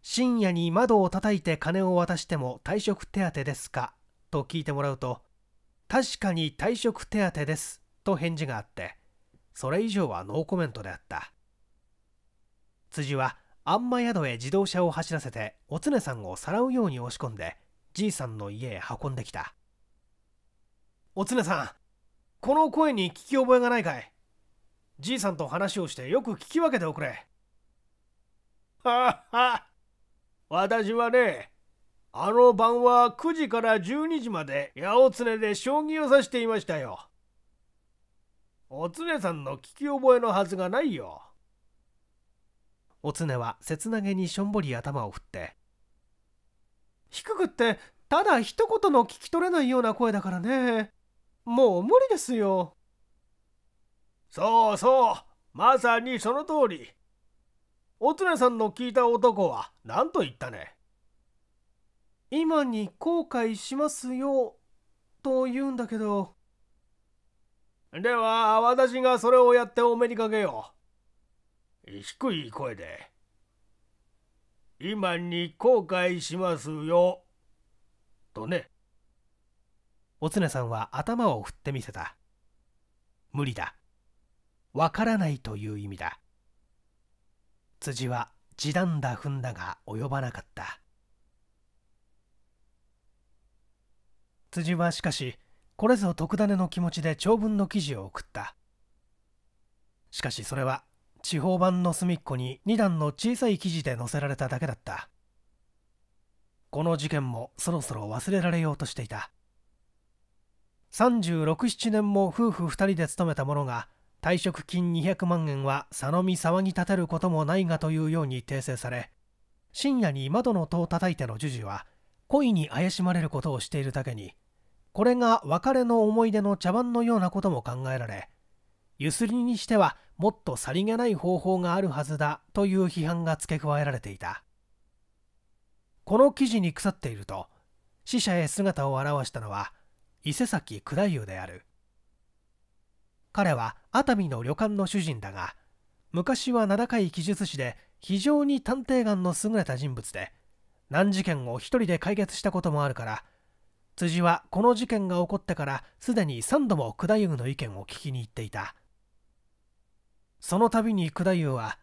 深夜に窓を叩いて金を渡しても退職手当ですか？と聞いてもらうと確かに退職手当ですと返事があってそれ以上はノーコメントであった辻はあんま宿へ自動車を走らせておつねさんをさらうように押し込んでじいさんの家へ運んできたおつねさんこの声に聞き覚えがないかいじいさんと話をしてよく聞き分けておくれはっはっ私はねあの晩は9時から12時まで八百常で将棋を指していましたよ。おつねさんの聞き覚えのはずがないよ。おつねは切なげにしょんぼり頭を振って。低くってただ一言の聞き取れないような声だからね。もう無理ですよ。そうそうまさにその通り。おつねさんの聞いた男は何と言ったね。今に後悔しますよと言うんだけど。では私がそれをやってお目にかけよう。低い声で。今に後悔しますよとね。おつねさんは頭を振ってみせた。無理だ。わからないという意味だ。辻は地団だ踏んだが及ばなかった。辻はしかしこれぞ特ダネの気持ちで長文の記事を送った。しかしそれは地方版の隅っこに2段の小さい記事で載せられただけだった。この事件もそろそろ忘れられようとしていた。367年も夫婦2人で勤めた者が退職金200万円は佐野見騒ぎ立てることもないがというように訂正され深夜に窓の戸を叩いての授受は恋に怪しまれることをしているだけにこれが別れの思い出の茶番のようなことも考えられゆすりにしてはもっとさりげない方法があるはずだという批判が付け加えられていた。この記事に腐っていると死者へ姿を現したのは伊勢崎九太夫である彼は熱海の旅館の主人だが昔は名高い記述師で非常に探偵眼の優れた人物で難事件を一人で解決したこともあるから辻はこの事件が起こってからすでに3度も九太夫の意見を聞きに行っていた。その度に九太夫は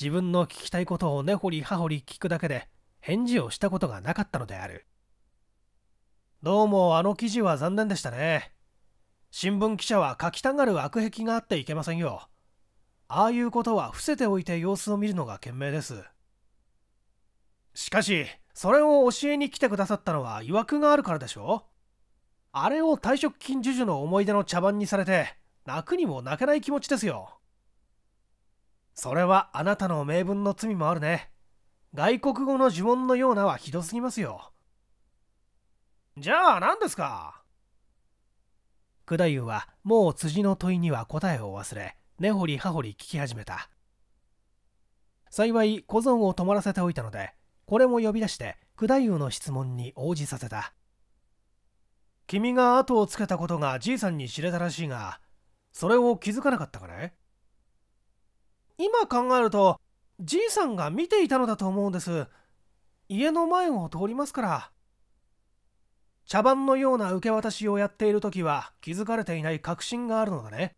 自分の聞きたいことを根掘り葉掘り聞くだけで返事をしたことがなかったのであるどうもあの記事は残念でしたね。新聞記者は書きたがる悪癖があっていけませんよ。ああいうことは伏せておいて様子を見るのが賢明です。しかしそれを教えに来てくださったのは曰くがあるからでしょあれを退職金授受の思い出の茶番にされて泣くにも泣けない気持ちですよ。それはあなたの名分の罪もあるね。外国語の呪文のようなはひどすぎますよ。じゃあ何ですか？九太夫はもう辻の問いには答えを忘れ根掘り葉掘り聞き始めた。幸い小僧を止まらせておいたのでこれも呼び出して九太夫の質問に応じさせた。君が後をつけたことがじいさんに知れたらしいがそれを気づかなかったかね？今考えるとじいさんが見ていたのだと思うんです。家の前を通りますから。茶番のような受け渡しをやっている時は気づかれていない確信があるのだね。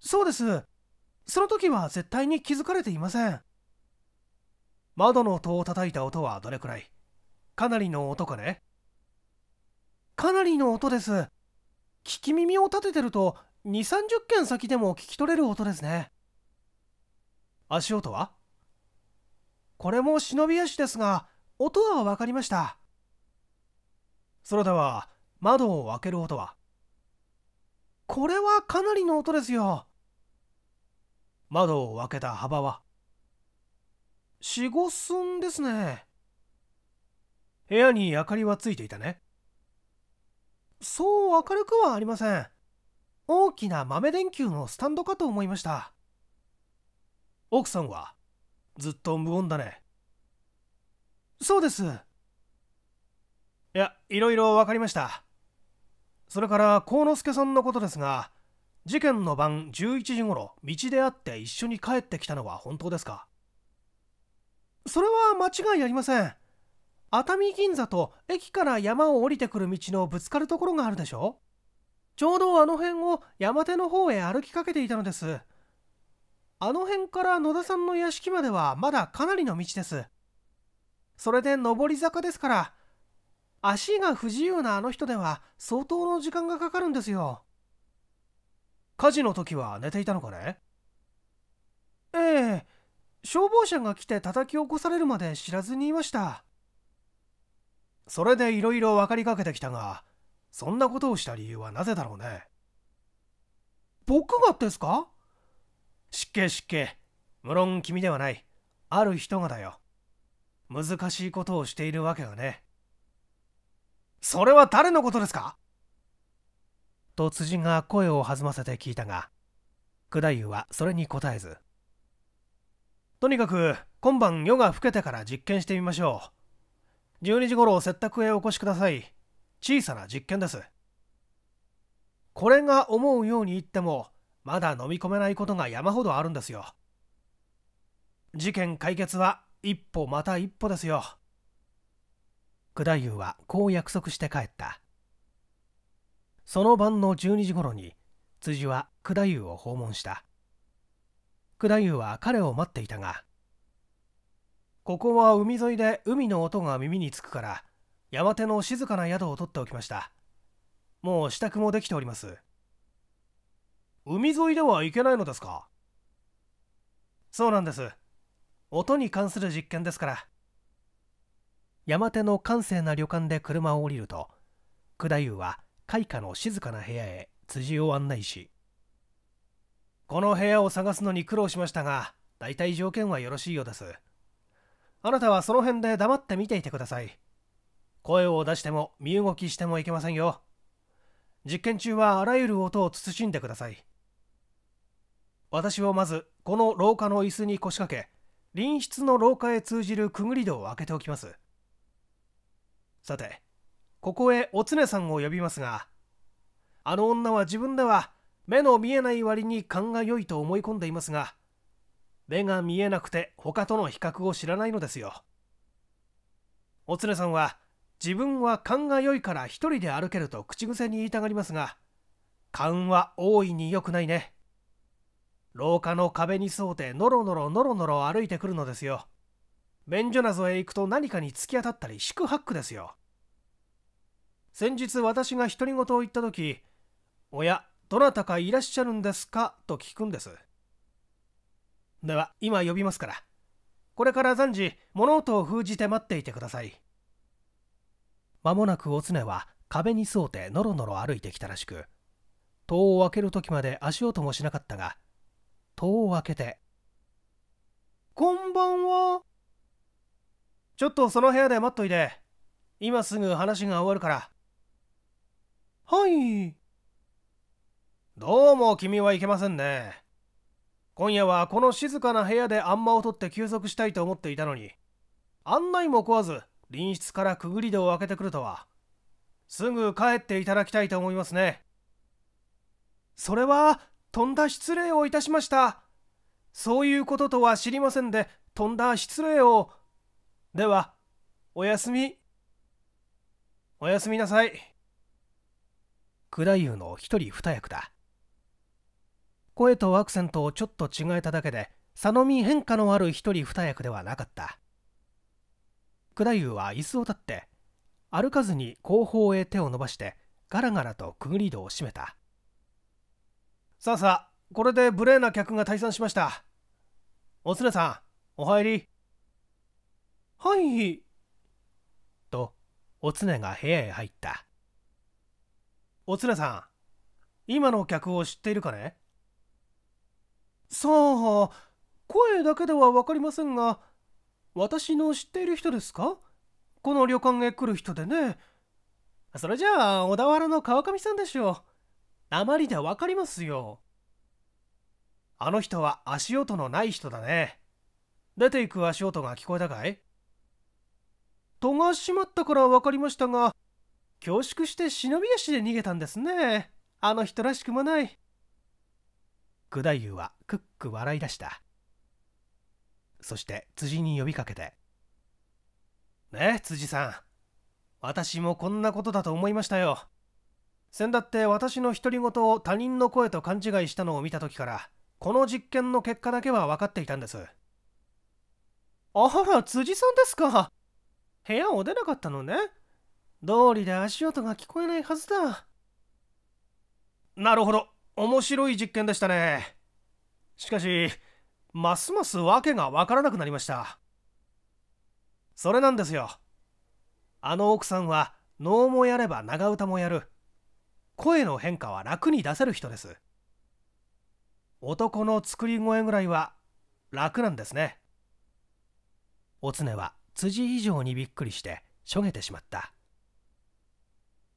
そうです。その時は絶対に気づかれていません。窓の戸を叩いた音はどれくらい。かなりの音かね。かなりの音です。聞き耳を立ててると2 3 0軒先でも聞き取れる音ですね。足音は？これも忍び足ですが音は分かりました。それでは窓を開ける音は。これはかなりの音ですよ。窓を開けた幅は。四五寸ですね。部屋に明かりはついていたね。そう明るくはありません。大きな豆電球のスタンドかと思いました。奥さんはずっと無音だね。そうです。いやいろいろ分かりました。それから幸之助さんのことですが事件の晩11時頃道で会って一緒に帰ってきたのは本当ですか？それは間違いありません。熱海銀座と駅から山を降りてくる道のぶつかるところがあるでしょちょうどあの辺を山手の方へ歩きかけていたのです。あの辺から野田さんの屋敷まではまだかなりの道です。それで上り坂ですから、足が不自由なあの人では相当の時間がかかるんですよ。火事の時は寝ていたのかね？ええ、消防車が来て叩き起こされるまで知らずにいました。それでいろいろ分かりかけてきたが、そんなことをした理由はなぜだろうね？僕がですか？失敬失敬無論君ではない。ある人がだよ。難しいことをしているわけがね。それは誰のことですか？と辻が声を弾ませて聞いたが九太夫はそれに答えずとにかく今晩夜が更けてから実験してみましょう。12時頃接託へお越しください。小さな実験です。これが思うように言ってもまだ飲み込めないことが山ほどあるんですよ。事件解決は一歩また一歩ですよ九太夫はこう約束して帰った。その晩の12時頃に辻は九太夫を訪問した。九太夫は彼を待っていたがここは海沿いで海の音が耳につくから山手の静かな宿を取っておきました。もう支度もできております。海沿いでは行けないのですか？そうなんです。音に関する実験ですから。山手の閑静な旅館で車を降りると九太夫は開花の静かな部屋へ辻を案内しこの部屋を探すのに苦労しましたが大体条件はよろしいようです。あなたはその辺で黙って見ていてください。声を出しても身動きしてもいけませんよ。実験中はあらゆる音を慎んでください。私はまずこの廊下の椅子に腰掛け隣室の廊下へ通じるくぐり戸を開けておきます。さてここへお常さんを呼びますがあの女は自分では目の見えない割に勘が良いと思い込んでいますが目が見えなくて他との比較を知らないのですよお常さんは自分は勘が良いから一人で歩けると口癖に言いたがりますが勘は大いに良くないね廊下の壁に沿うてノロノロノロノロ歩いてくるのですよ。便所などへ行くと何かに突き当たったり四苦八苦ですよ。先日私が独り言を言った時、おや、どなたかいらっしゃるんですか？と聞くんです。では、今呼びますから。これから暫時、物音を封じて待っていてください。間もなくおつねは壁に沿うてのろのろ歩いてきたらしく戸を開ける時まで足音もしなかったが戸を開けて「こんばんは」ちょっとその部屋で待っといて。今すぐ話が終わるから。はい。どうも君はいけませんね。今夜はこの静かな部屋であんまを取って休息したいと思っていたのに。案内も食わず隣室からくぐり戸を開けてくるとは。すぐ帰っていただきたいと思いますね。それはとんだ失礼をいたしました。そういうこととは知りませんでとんだ失礼をではおやすみ。おやすみなさい。九太夫の一人二役だ。声とアクセントをちょっと違えただけで佐野見変化のある一人二役ではなかった。九太夫は椅子を立って歩かずに後方へ手を伸ばしてガラガラとくぐり戸を閉めた。さあさあこれで無礼な客が退散しました。おつねさんお入り。はい。とおつねが部屋へ入った。おつねさん今の客を知っているかね？さあ声だけでは分かりませんが私の知っている人ですか？この旅館へ来る人でね。それじゃあ小田原の川上さんでしょう。あまりで分かりますよ。あの人は足音のない人だね。出ていく足音が聞こえたかい？戸が閉まったから分かりましたが恐縮して忍び足で逃げたんですね。あの人らしくもない。九太夫はくっく笑い出した。そして辻に呼びかけて「ねえ辻さん。私もこんなことだと思いましたよ。先だって私の独り言を他人の声と勘違いしたのを見た時からこの実験の結果だけは分かっていたんです。あら辻さんですか。部屋を出なかったのね。道理で足音が聞こえないはずだ。なるほど。面白い実験でしたね。しかしますます訳が分からなくなりました。それなんですよ。あの奥さんは能もやれば長唄もやる。声の変化は楽に出せる人です。男の作り声ぐらいは楽なんですね。おつねは。辻以上にびっくりしてしょげてしまった。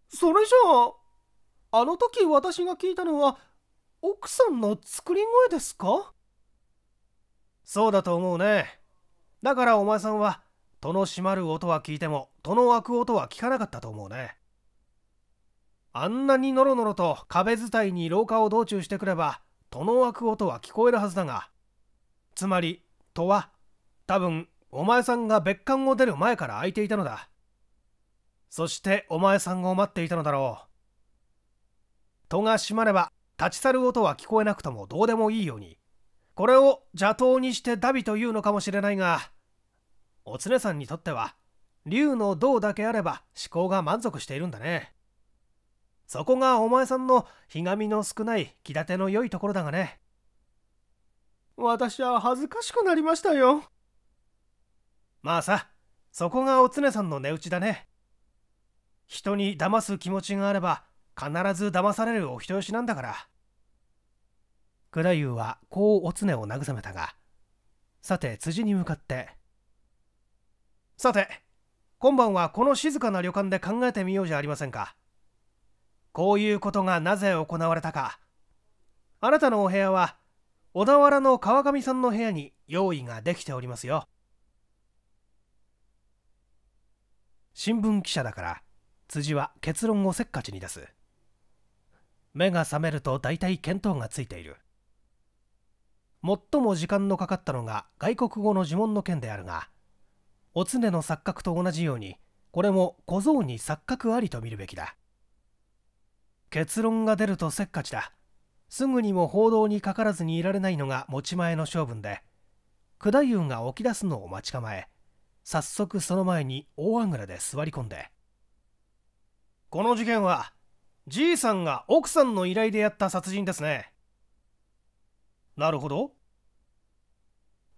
それじゃああの時私が聞いたのは奥さんの作り声ですか？そうだと思うね。だからお前さんは戸の閉まる音は聞いても戸の開く音は聞かなかったと思うね。あんなにノロノロと壁伝いに廊下を道中してくれば戸の開く音は聞こえるはずだがつまり戸は多分お前さんが別館を出る前から開いていたのだ。そしてお前さんを待っていたのだろう。戸が閉まれば立ち去る音は聞こえなくともどうでもいいように。これを邪道にしてダビというのかもしれないがおつねさんにとっては竜の銅だけあれば思考が満足しているんだね。そこがお前さんのひがみの少ない気立ての良いところだがね。私は恥ずかしくなりましたよ。まあさそこがおつねさんの値打ちだね。人に騙す気持ちがあれば必ず騙されるお人よしなんだから。九太夫はこうおつねを慰めたがさて辻に向かって。さて今晩はこの静かな旅館で考えてみようじゃありませんか。こういうことがなぜ行われたか。あなたのお部屋は小田原の川上さんの部屋に用意ができておりますよ。新聞記者だから辻は結論をせっかちに出す。目が覚めると大体見当がついている。最も時間のかかったのが外国語の呪文の件であるがお常の錯覚と同じようにこれも小僧に錯覚ありと見るべきだ。結論が出るとせっかちだ。すぐにも報道にかからずにいられないのが持ち前の性分で九太夫が起き出すのを待ち構え早速その前に大あぐらで座り込んで。この事件はじいさんが奥さんの依頼でやった殺人ですね。なるほど。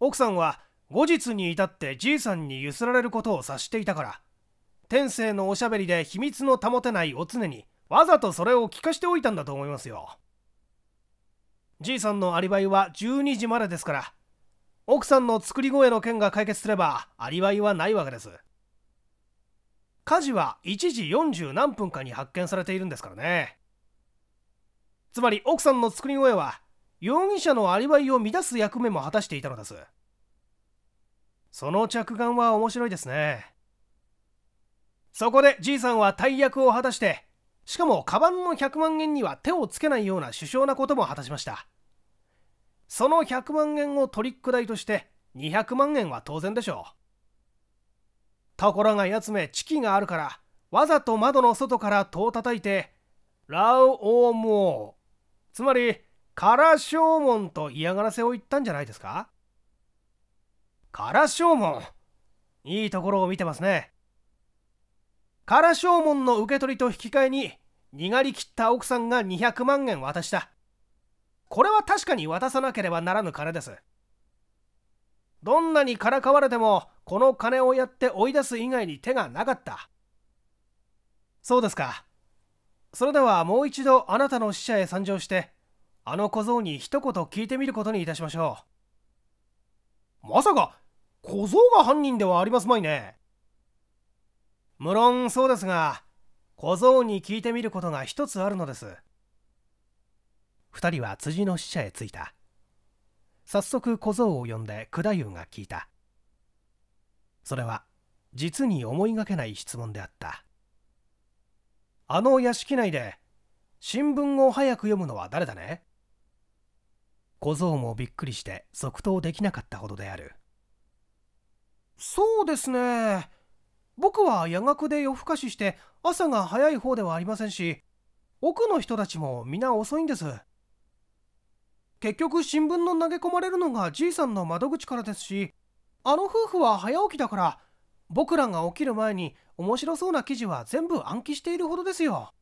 奥さんは後日に至ってじいさんにゆすられることを察していたから天性のおしゃべりで秘密の保てないお常にわざとそれを聞かしておいたんだと思いますよ。じいさんのアリバイは12時までですから奥さんの作り声の件が解決すればアリバイはないわけです。火事は1時40何分かに発見されているんですからね。つまり奥さんの作り声は容疑者のアリバイを乱す役目も果たしていたのです。その着眼は面白いですね。そこでじいさんは大役を果たしてしかもカバンの100万円には手をつけないような首相なことも果たしました。その100万円をトリック代として200万円は当然でしょう。ところがやつめチキがあるからわざと窓の外から戸を叩いてラウオーモーつまり空正門と嫌がらせを言ったんじゃないですか？空正門。いいところを見てますね。空正門の受け取りと引き換えににがりきった奥さんが200万円渡した。これは確かに渡さなければならぬ金です。どんなにからかわれてもこの金をやって追い出す以外に手がなかった。そうですか。それではもう一度あなたの使者へ参上してあの小僧に一言聞いてみることにいたしましょう。まさか小僧が犯人ではありますまいね。無論そうですが小僧に聞いてみることが一つあるのです。二人は辻の使者へ着いた。早速小僧を呼んで九太夫が聞いた。それは実に思いがけない質問であった。あの屋敷内で新聞を早く読むのは誰だね？小僧もびっくりして即答できなかったほどである。そうですね。僕は夜学で夜更かしして朝が早い方ではありませんし奥の人たちも皆遅いんです。結局新聞の投げ込まれるのがじいさんの窓口からですしあの夫婦は早起きだから僕らが起きる前に面白そうな記事は全部暗記しているほどですよ。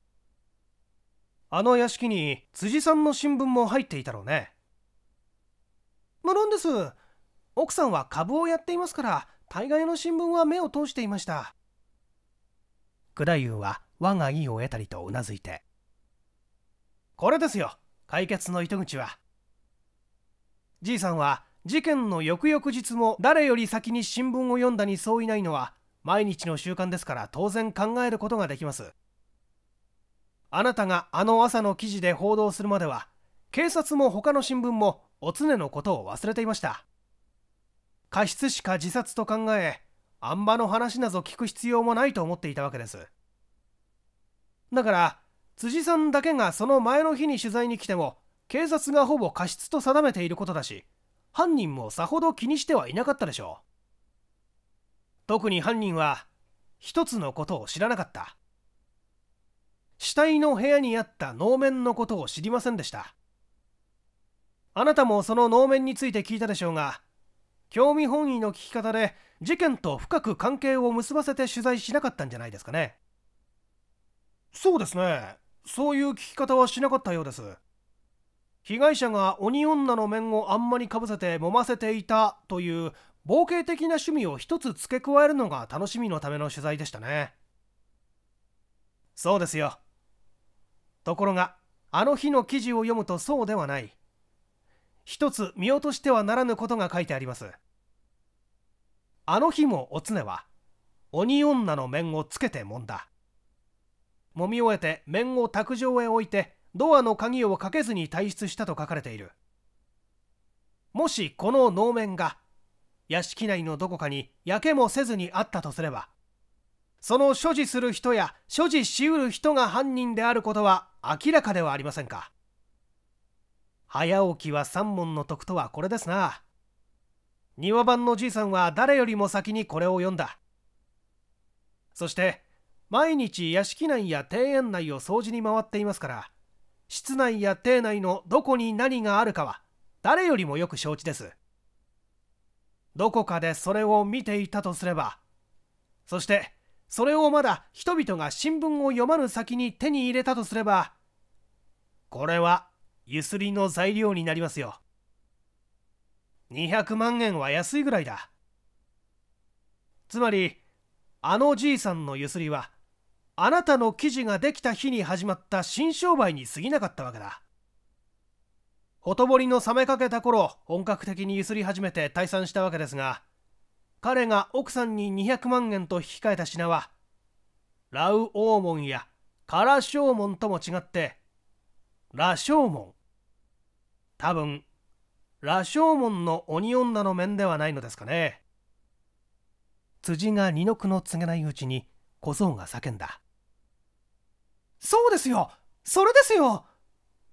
あの屋敷に辻さんの新聞も入っていたろうね。無論です。奥さんは株をやっていますから大概の新聞は目を通していました。九太夫は我が意を得たりとうなずいて。これですよ。解決の糸口は。じいさんは事件の翌々日も誰より先に新聞を読んだにそういないのは毎日の習慣ですから当然考えることができます。あなたがあの朝の記事で報道するまでは警察も他の新聞もお常のことを忘れていました。過失しか自殺と考えあん馬の話など聞く必要もないと思っていたわけです。だから辻さんだけがその前の日に取材に来ても警察がほぼ過失と定めていることだし犯人もさほど気にしてはいなかったでしょう。特に犯人は一つのことを知らなかった。死体の部屋にあった能面のことを知りませんでした。あなたもその能面について聞いたでしょうが興味本位の聞き方で事件と深く関係を結ばせて取材しなかったんじゃないですかね。そうですね。そういう聞き方はしなかったようです。被害者が鬼女の面をあんまりかぶせて揉ませていたという冒険的な趣味を一つ付け加えるのが楽しみのための取材でしたね。そうですよ。ところがあの日の記事を読むとそうではない。一つ見落としてはならぬことが書いてあります。あの日もおつねは鬼女の面をつけて揉んだ。揉み終えて面を卓上へ置いてドアの鍵をかけずに退出したと書かれている。もしこの能面が屋敷内のどこかに焼けもせずにあったとすればその所持する人や所持しうる人が犯人であることは明らかではありませんか。早起きは三問の徳とはこれですな。庭番のじいさんは誰よりも先にこれを読んだ。そして毎日屋敷内や庭園内を掃除に回っていますから室内や邸内のどこに何があるかは誰よりもよく承知です。どこかでそれを見ていたとすればそしてそれをまだ人々が新聞を読まぬ先に手に入れたとすればこれはゆすりの材料になりますよ。200万円は安いぐらいだ。つまりあのじいさんのゆすりはあなたの記事ができた日に始まった新商売に過ぎなかったわけだ。ほとぼりの冷めかけた頃本格的にゆすり始めて退散したわけですが彼が奥さんに200万円と引き換えた品はラウオーモンやカラショウモンとも違ってラショウモン多分羅生門の鬼女の面ではないのですかね。辻が二の句の告げないうちに小僧が叫んだ。そうですよ。それですよ。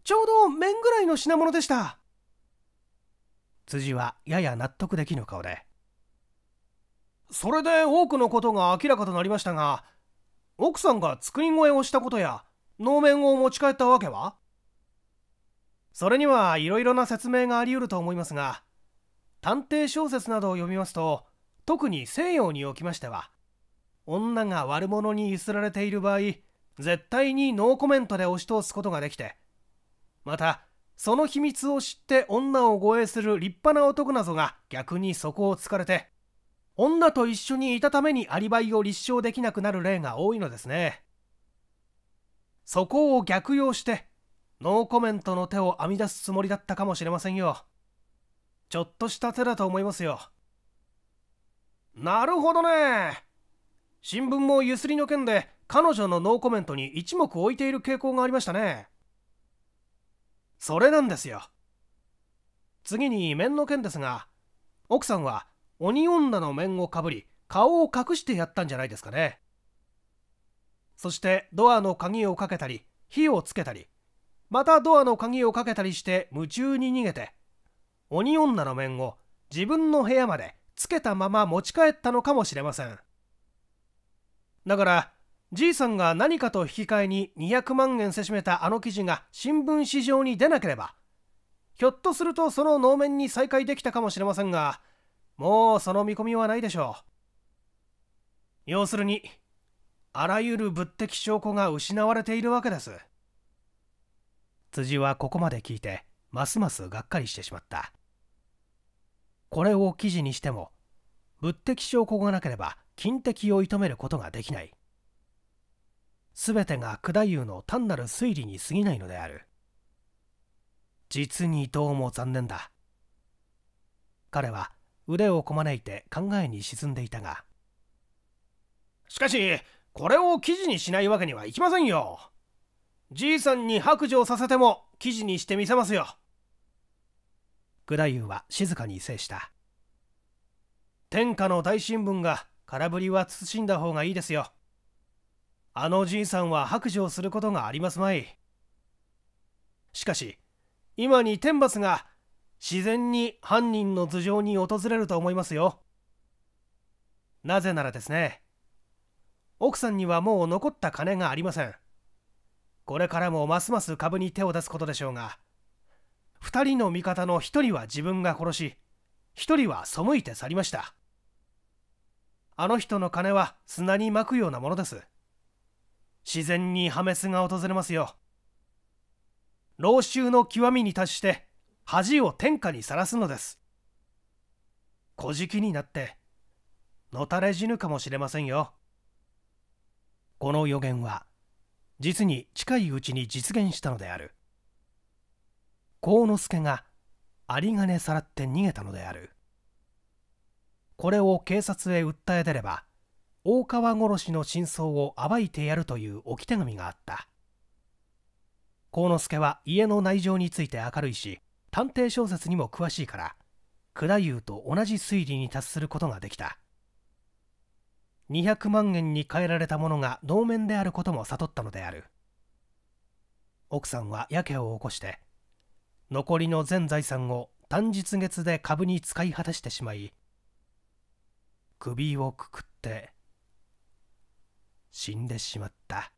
ちょうど面ぐらいの品物でした。辻はやや納得できぬ顔で。それで多くのことが明らかとなりましたが奥さんが作り声をしたことや能面を持ち帰ったわけは？それにはいろいろな説明があり得ると思いますが探偵小説などを読みますと特に西洋におきましては女が悪者にゆすられている場合絶対にノーコメントで押し通すことができてまたその秘密を知って女を護衛する立派な男などが逆にそこを突かれて女と一緒にいたためにアリバイを立証できなくなる例が多いのですねそこを逆用してノーコメントの手を編み出すつもりだったかもしれませんよ。ちょっとした手だと思いますよ。なるほどね。新聞もゆすりの件で彼女のノーコメントに一目置いている傾向がありましたね。それなんですよ。次に面の件ですが、奥さんは鬼女の面をかぶり顔を隠してやったんじゃないですかね。そしてドアの鍵をかけたり火をつけたりまたドアの鍵をかけたりして夢中に逃げて鬼女の面を自分の部屋までつけたまま持ち帰ったのかもしれませんだからじいさんが何かと引き換えに200万円せしめたあの記事が新聞紙上に出なければひょっとするとその能面に再開できたかもしれませんがもうその見込みはないでしょう。要するにあらゆる物的証拠が失われているわけです。辻はここまで聞いてますますがっかりしてしまった。これを記事にしても物的証拠がなければ金的を射止めることができない。全てが九太夫の単なる推理に過ぎないのである。実にどうも残念だ。彼は腕をこまねいて考えに沈んでいたが。しかしこれを記事にしないわけにはいきませんよ。じいさんに白状させても記事にしてみせますよ。九太夫は静かに制した。天下の大新聞が空振りは慎んだ方がいいですよ。あのじいさんは白状することがありますまい。しかし今に天罰が自然に犯人の頭上に訪れると思いますよ。なぜならですね奥さんにはもう残った金がありません。これからもますます株に手を出すことでしょうが2人の味方の1人は自分が殺し1人は背いて去りました。あの人の金は砂に巻くようなものです。自然に破滅が訪れますよ。老衆の極みに達して恥を天下にさらすのです。小じになってのたれ死ぬかもしれませんよ。この予言は実に近いうちに実現したのである。幸之助が有り金さらって逃げたのである。これを警察へ訴え出れば大川殺しの真相を暴いてやるという置き手紙があった。幸之助は家の内情について明るいし探偵小説にも詳しいから九太夫と同じ推理に達することができた。200万円に換えられたものが能面であることも悟ったのである。奥さんはやけを起こして残りの全財産を単日月で株に使い果たしてしまい首をくくって死んでしまった。